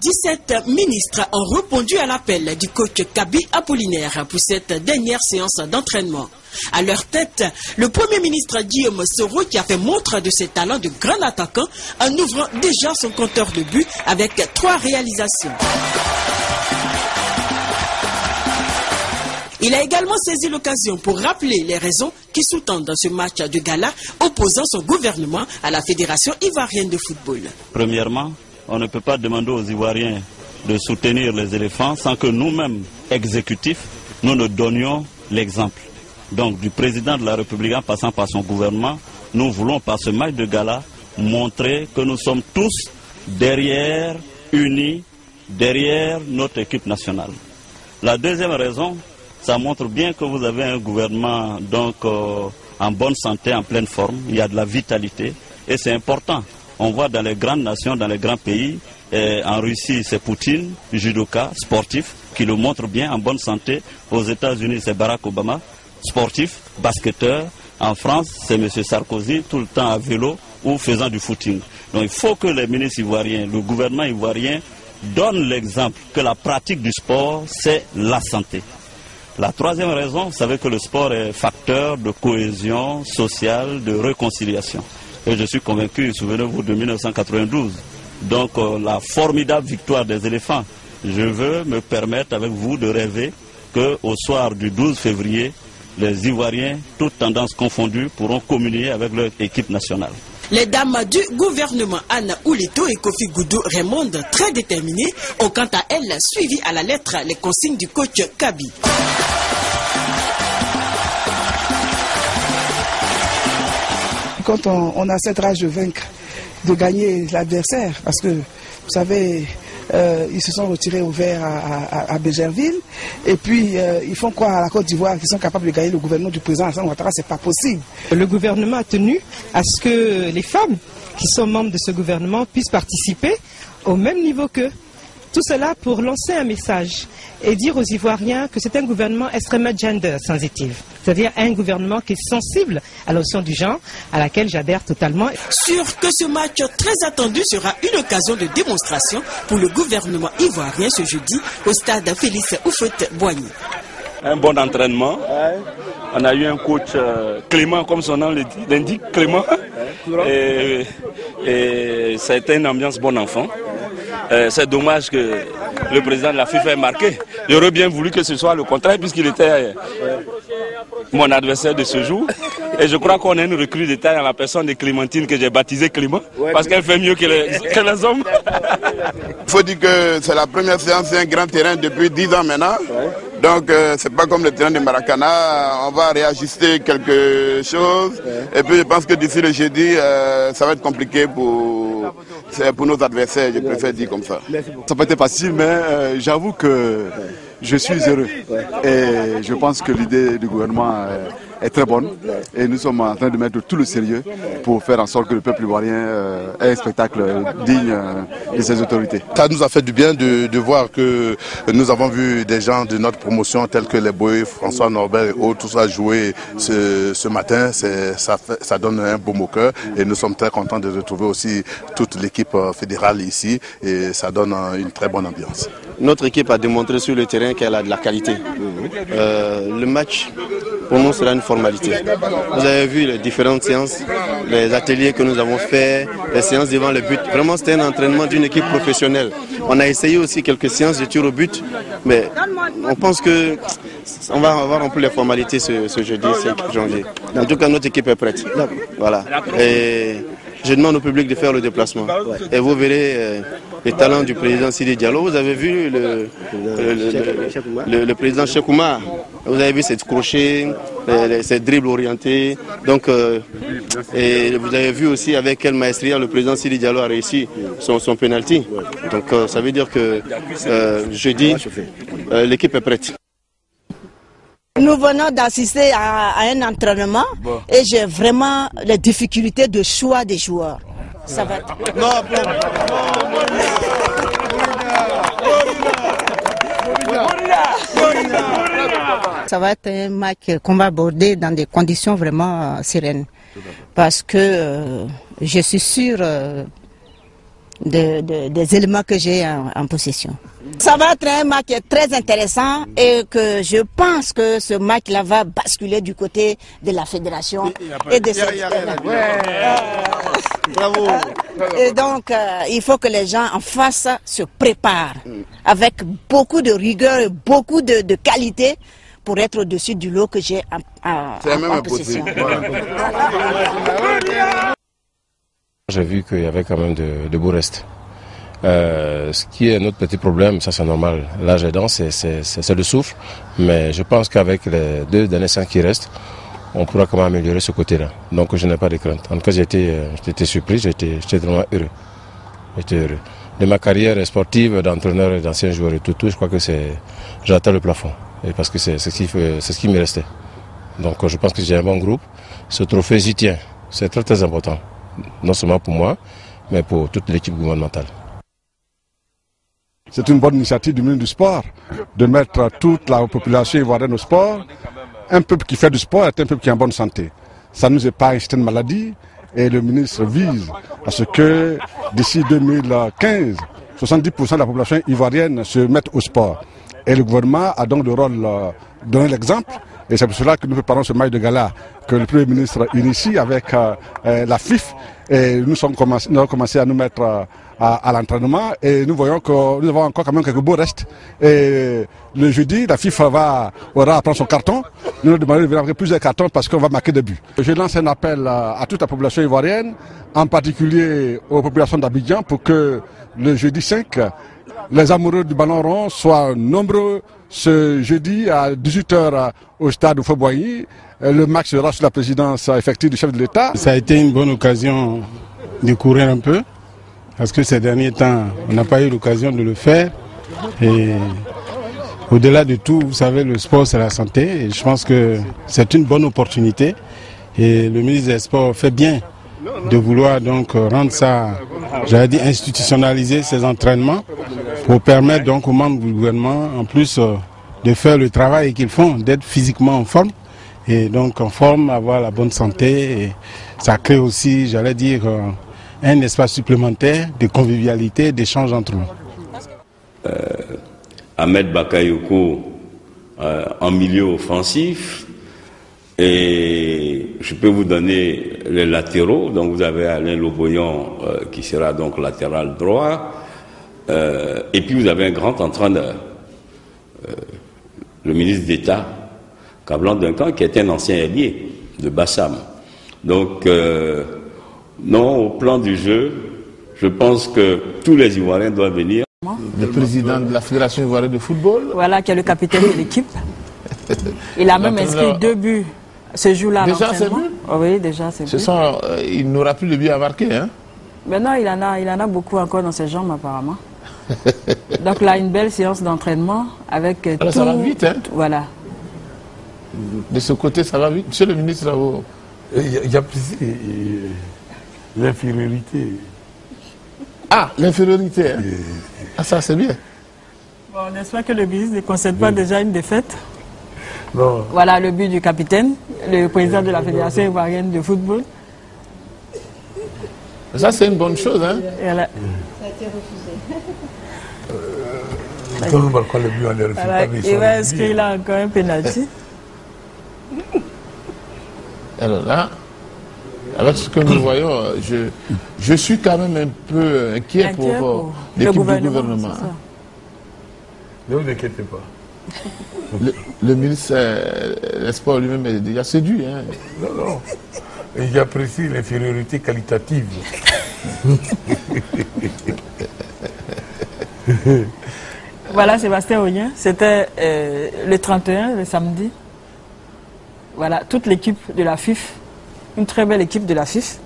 17 ministres ont répondu à l'appel du coach Kabi Apollinaire pour cette dernière séance d'entraînement. À leur tête, le Premier ministre Guillaume Soro qui a fait montre de ses talents de grand attaquant en ouvrant déjà son compteur de but avec trois réalisations. Il a également saisi l'occasion pour rappeler les raisons qui sous-tendent ce match de gala opposant son gouvernement à la Fédération ivoirienne de football. Premièrement, on ne peut pas demander aux Ivoiriens de soutenir les éléphants sans que nous-mêmes, exécutifs, nous ne donnions l'exemple. Donc du président de la République en passant par son gouvernement, nous voulons par ce match de gala montrer que nous sommes tous derrière, unis, derrière notre équipe nationale. La deuxième raison, ça montre bien que vous avez un gouvernement donc euh, en bonne santé, en pleine forme. Il y a de la vitalité et c'est important. On voit dans les grandes nations, dans les grands pays, en Russie c'est Poutine, judoka, sportif, qui le montre bien en bonne santé. Aux États-Unis c'est Barack Obama, sportif, basketteur. En France c'est M. Sarkozy, tout le temps à vélo ou faisant du footing. Donc il faut que les ministres ivoiriens, le gouvernement ivoirien donnent l'exemple que la pratique du sport c'est la santé. La troisième raison, vous savez que le sport est facteur de cohésion sociale, de réconciliation. Et je suis convaincu, souvenez-vous de 1992, donc euh, la formidable victoire des éléphants. Je veux me permettre avec vous de rêver qu'au soir du 12 février, les Ivoiriens, toutes tendances confondues, pourront communier avec leur équipe nationale. Les dames du gouvernement Anna Oulito et Kofi Goudou Raymond, très déterminées, ont quant à elles suivi à la lettre les consignes du coach Kabi. Quand on, a cette rage de vaincre, de gagner l'adversaire, parce que vous savez, euh, ils se sont retirés au vert à, Bégerville. Et puis, euh, ils font quoi à la Côte d'Ivoire qu'ils sont capables de gagner le gouvernement du président Hassan Ouattara C'est pas possible. Le gouvernement a tenu à ce que les femmes qui sont membres de ce gouvernement puissent participer au même niveau qu'eux. Tout cela pour lancer un message et dire aux Ivoiriens que c'est un gouvernement extrêmement gender sensitive, c'est-à-dire un gouvernement qui est sensible à la notion du genre, à laquelle j'adhère totalement. Sûr que ce match très attendu sera une occasion de démonstration pour le gouvernement ivoirien ce jeudi au stade Félix Oufet-Boigny. Un bon entraînement. On a eu un coach euh, Clément, comme son nom l'indique, Clément. Et, et ça a été une ambiance bon enfant. Euh, c'est dommage que le président de la FIFA ait marqué. J'aurais bien voulu que ce soit le contraire puisqu'il était euh, mon adversaire de ce jour. Et je crois qu'on a une recrue de taille à la personne de Clémentine que j'ai baptisée Clément parce qu'elle fait mieux que les, que les hommes. Il faut dire que c'est la première séance, c'est un grand terrain depuis 10 ans maintenant. Donc euh, c'est pas comme le terrain de Maracana, on va réajuster quelque chose. Et puis je pense que d'ici le jeudi, ça va être compliqué pour c'est pour nos adversaires, je préfère dire comme ça. Ça peut être facile, mais euh, j'avoue que je suis heureux. Et je pense que l'idée du gouvernement est très bonne. Et nous sommes en train de mettre tout le sérieux pour faire en sorte que le peuple ivoirien euh, ait un spectacle digne euh, de ses autorités. Ça nous a fait du bien de, voir que nous avons vu des gens de notre promotion tels que les Boy, François Norbert et autres, tout ça jouer ce, matin. Ça, ça donne un beau au cœur et nous sommes très contents de retrouver aussi toute l'équipe euh, fédérale ici et ça donne une très bonne ambiance. Notre équipe a démontré sur le terrain qu'elle a de la qualité. le match pour nous sera une formalité. Vous avez vu les différentes séances, les ateliers que nous avons faits, les séances devant le but. Vraiment, c'était un entraînement d'une équipe professionnelle. On a essayé aussi quelques séances de tir au but, mais on pense que on va avoir remplir les formalités ce, jeudi 5 janvier. En tout cas, notre équipe est prête. Voilà. Et je demande au public de faire le déplacement. Et vous verrez euh, les talents du président Sidi Diallo. Vous avez vu le, le, président Chekouma. Vous avez vu ses crochets, ses dribbles orientés. Donc, euh, et vous avez vu aussi avec quelle maestria le président Sidi Diallo a réussi son, son penalty. Donc euh, ça veut dire que jeudi, l'équipe est prête. Nous venons d'assister à, un entraînement et j'ai vraiment les difficultés de choix des joueurs. Ça va être... Ça va être un match qu'on va aborder dans des conditions vraiment euh, sereines. Parce que euh, je suis sûr euh, des éléments que j'ai en, possession. Ça va être un match très intéressant et que je pense que ce match-là va basculer du côté de la fédération et de cette... Bravo. Et donc, euh, il faut que les gens en face se préparent avec beaucoup de rigueur et beaucoup de, qualité pour être au-dessus du lot que j'ai en, en, possession. J'ai vu qu'il y avait quand même de, de beaux restes. Euh, ce qui est notre petit problème, ça c'est normal. L'âge aidant, c'est le souffle. Mais je pense qu'avec les deux derniers cinq qui restent, on pourra quand même améliorer ce côté-là. Donc je n'ai pas de crainte. En tout cas, j'ai été, euh, surpris, j'étais vraiment heureux. J'étais heureux. De ma carrière sportive, d'entraîneur et d'ancien joueur et tout, tout, je crois que c'est, j'atteins le plafond. Et parce que c'est ce, qui, me restait. Donc je pense que j'ai un bon groupe. Ce trophée, j'y tiens. C'est très très important non seulement pour moi, mais pour toute l'équipe gouvernementale. C'est une bonne initiative du ministre du Sport de mettre toute la population ivoirienne au sport. Un peuple qui fait du sport est un peuple qui est en bonne santé. Ça nous épargne certaines maladies et le ministre vise à ce que d'ici 2015, 70% de la population ivoirienne se mette au sport. Et le gouvernement a donc le rôle de donner l'exemple et c'est pour cela que nous préparons ce match de gala que le Premier ministre initie avec euh, euh, la FIF. Et nous, sommes nous avons commencé à nous mettre euh, à, l'entraînement et nous voyons que nous avons encore quand même quelques beaux restes. Et le jeudi, la FIFA va, aura à prendre son carton. Nous nous demandons de venir avec plusieurs cartons parce qu'on va marquer des buts. Je lance un appel à, toute la population ivoirienne, en particulier aux populations d'Abidjan, pour que le jeudi 5, les amoureux du ballon rond soient nombreux ce jeudi à 18h au stade Fauboigny. Le match sera sous la présidence effective du chef de l'État. Ça a été une bonne occasion de courir un peu, parce que ces derniers temps, on n'a pas eu l'occasion de le faire. Et au-delà de tout, vous savez, le sport, c'est la santé. Et je pense que c'est une bonne opportunité. Et le ministre des Sports fait bien de vouloir donc rendre ça, j'allais dire, institutionnaliser ces entraînements pour permettre donc aux membres du gouvernement, en plus euh, de faire le travail qu'ils font, d'être physiquement en forme et donc en forme, avoir la bonne santé. Et ça crée aussi, j'allais dire, euh, un espace supplémentaire de convivialité, d'échange entre nous. Euh, Ahmed Bakayoko en milieu offensif, et je peux vous donner les latéraux. Donc vous avez Alain Loboyon qui sera donc latéral droit. Euh, et puis vous avez un grand entraîneur, euh, le ministre d'État, Cablan Duncan, qui est un ancien allié de Bassam. Donc, euh, non, au plan du jeu, je pense que tous les Ivoiriens doivent venir. Le président de la Fédération ivoirienne de football. Voilà, qui est le capitaine de l'équipe. Il a même inscrit deux buts ce jour-là. Déjà, c'est but Oui, déjà, c'est but. il n'aura plus de buts à marquer, hein Mais non, il en, a, il en a beaucoup encore dans ses jambes, apparemment. Donc là, une belle séance d'entraînement avec Alors, tout... ça va vite, hein Voilà. De ce côté, ça va vite. Monsieur le ministre, vous... Il y a l'infériorité. Ah, l'infériorité. Hein? Ah, ça, c'est bien. Bon, n'est-ce pas que le ministre ne concède pas déjà une défaite non. Voilà le but du capitaine, le président de la Fédération ivoirienne de football. Ça, c'est une bonne chose. Hein? Ça a été refusé. il va inscrire là encore un pénalty. Alors là, avec ce que nous voyons, je, je suis quand même un peu inquiet, pour, euh, l'équipe du gouvernement. Hein. Ne vous inquiétez pas. Le, ministre des Sports lui-même est déjà séduit. Hein. Non, non. Il apprécie l'infériorité qualitative. voilà Sébastien Oyen, c'était euh, le 31, le samedi. Voilà, toute l'équipe de la FIF, une très belle équipe de la FIF.